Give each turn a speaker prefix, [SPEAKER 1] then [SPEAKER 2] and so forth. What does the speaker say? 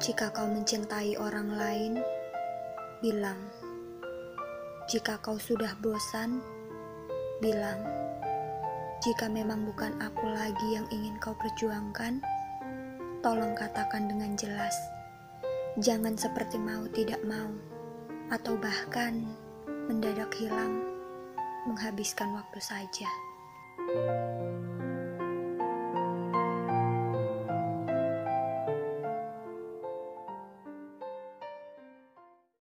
[SPEAKER 1] Jika kau mencintai orang lain, bilang. Jika kau sudah bosan, bilang. Jika memang bukan aku lagi yang ingin kau perjuangkan, tolong katakan dengan jelas. Jangan seperti mau tidak mau, atau bahkan mendadak hilang, menghabiskan waktu saja.